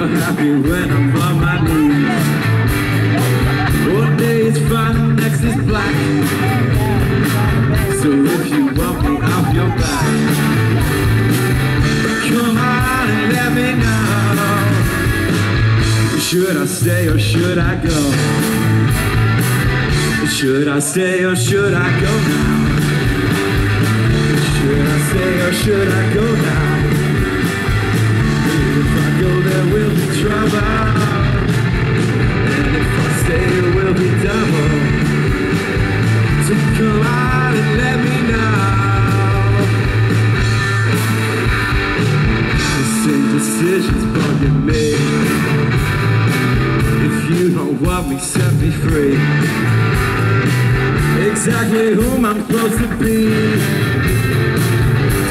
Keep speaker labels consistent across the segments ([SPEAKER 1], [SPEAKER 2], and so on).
[SPEAKER 1] You're happy when I'm on my knees. One day it's fine, next is black. So if you want me off your back, come on and let me know. Should I stay or should I go? Should I stay or should I go now? Should I stay or should I go now? Decisions bugging me If you don't want me, set me free. Exactly whom I'm supposed to be.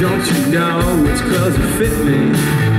[SPEAKER 1] Don't you know which clothes will fit me?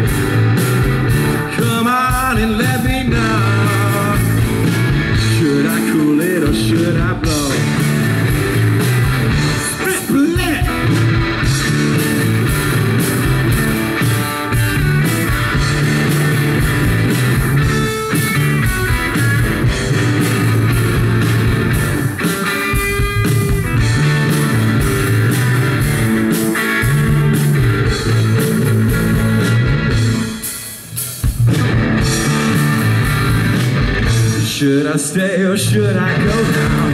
[SPEAKER 1] Should I stay or should I go now?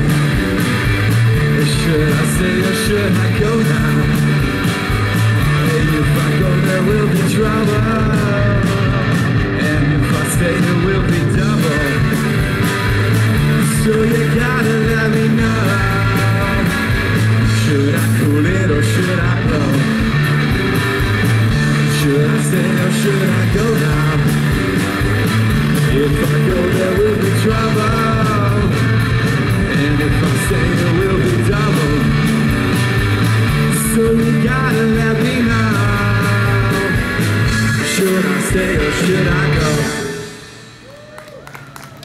[SPEAKER 1] Should I stay or should I go now? Hey, if I go there will be trouble And if I stay there will be double So you gotta let me know Should I cool it or should I blow? Should I stay or should I go now? If I go, trouble. And if I stay, there will be double. So you gotta let me know. Should I stay